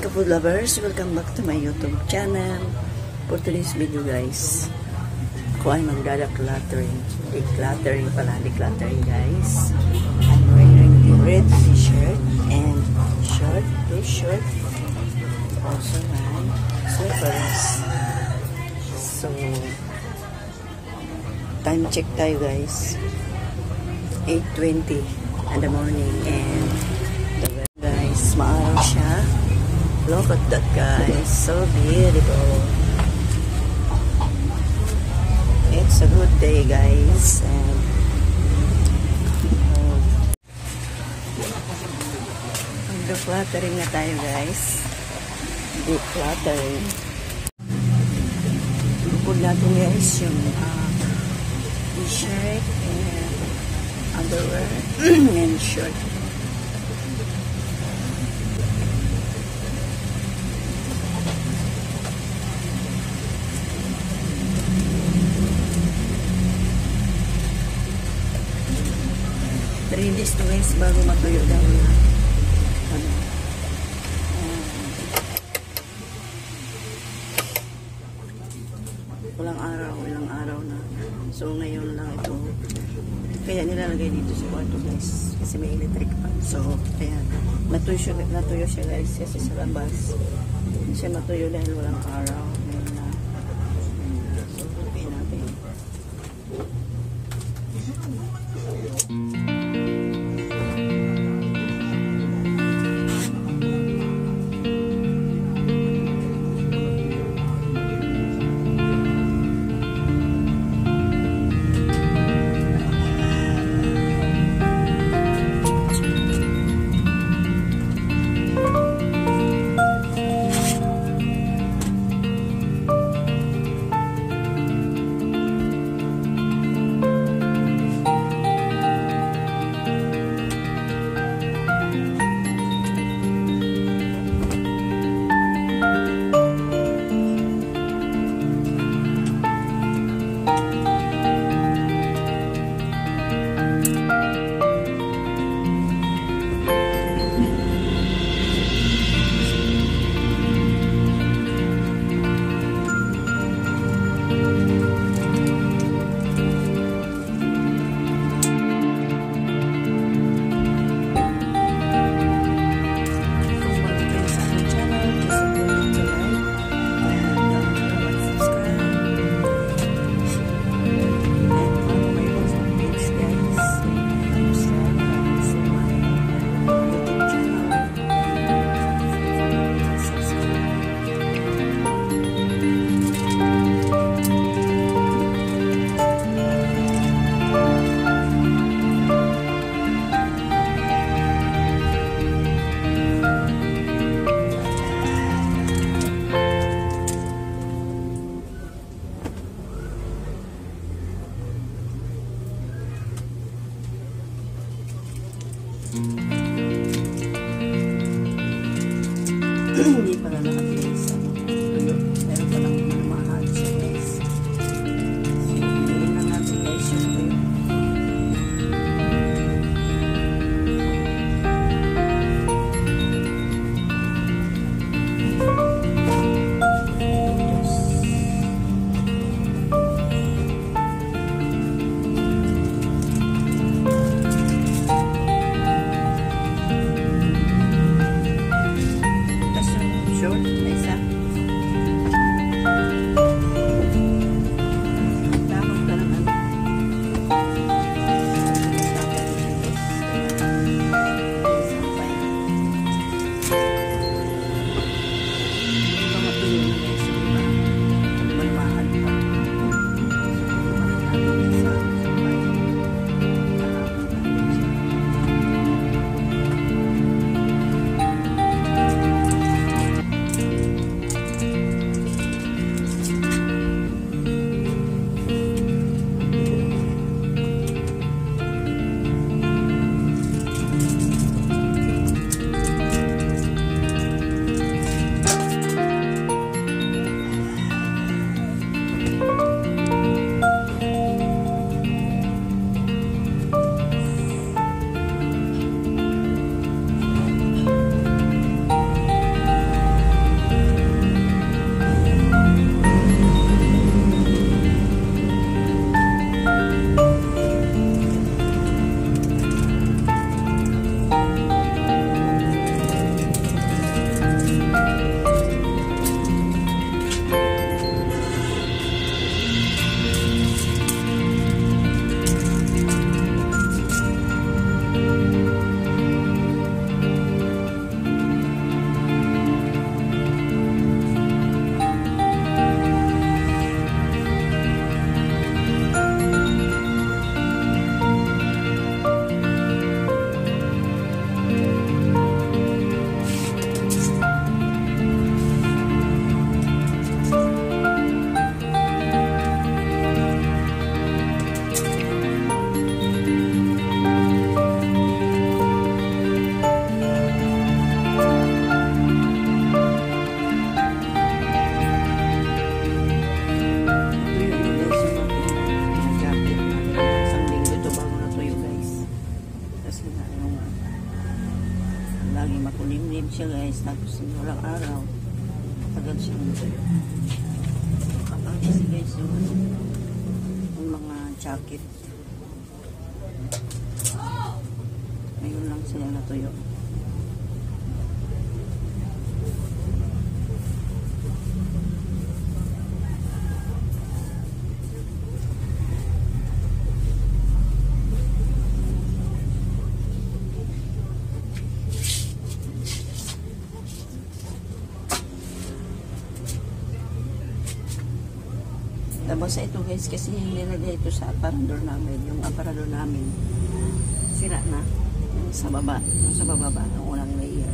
morning food lovers, welcome back to my YouTube channel. For today's video guys, ako ay magdada-cluttering. Decluttering pala, decluttering guys. I'm wearing the red t-shirt and short, blue shirt. Also my slippers. So, time check tayo guys. 8.20 in the morning and Look at that guys, so beautiful. It's a good day guys and uh, decluttering na tayo guys. Decluttering. Bukod natin guys yung uh, t-shirt and underwear and shirt. Days to guys bago matuyo daw na ano. ah, walang araw, ilang araw na. So ngayon lang ito. Kaya nilalagay dito sa kwarto guys. Kasi may electric fan. So, kaya natuyo siya, natuyo siya guys. Kasi sa labas. Hindi siya matuyo dahil walang araw. Música Kapag guys yung, yung mga jacket. Ngayon lang sila natuyo. Tapos ito guys, kasi nilagay ito sa aparador namin. Yung aparador namin, sira na. Yung sa baba, yung sa bababa, yung unang layer.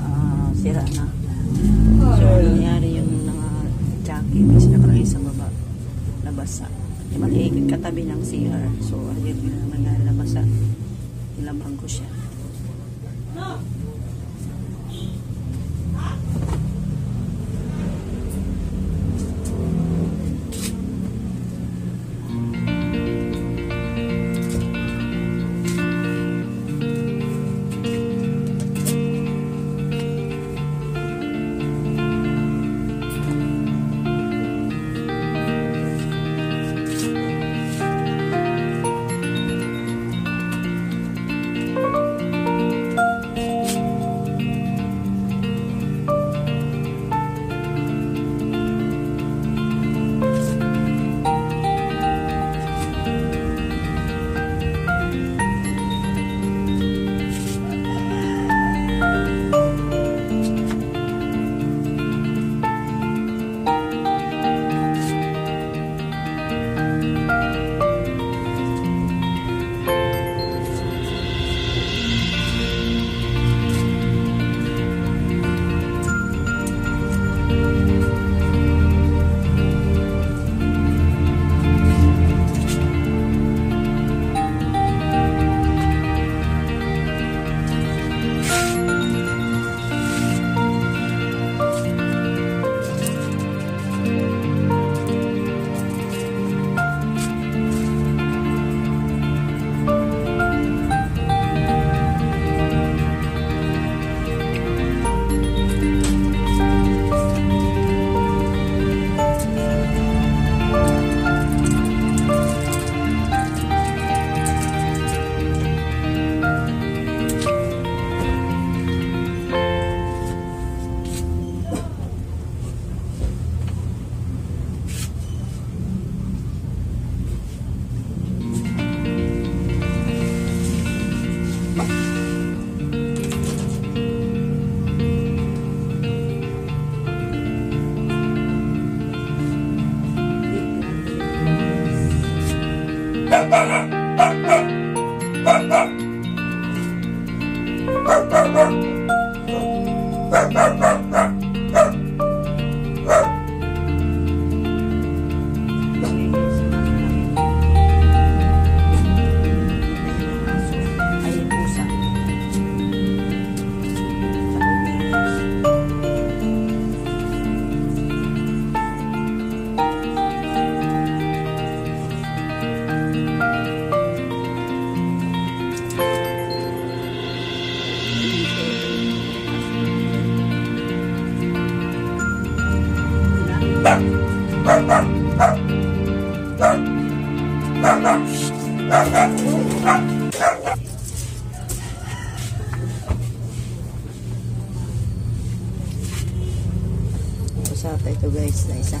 Ah, sira na. So, nangyari yung mga jacket kasi nakalagay sa baba, nabasa. Di ba, eh, katabi ng CR. So, ayun yung nangyari nabasa. Nilabang ko siya. Ayun Usapa ito guys na isa.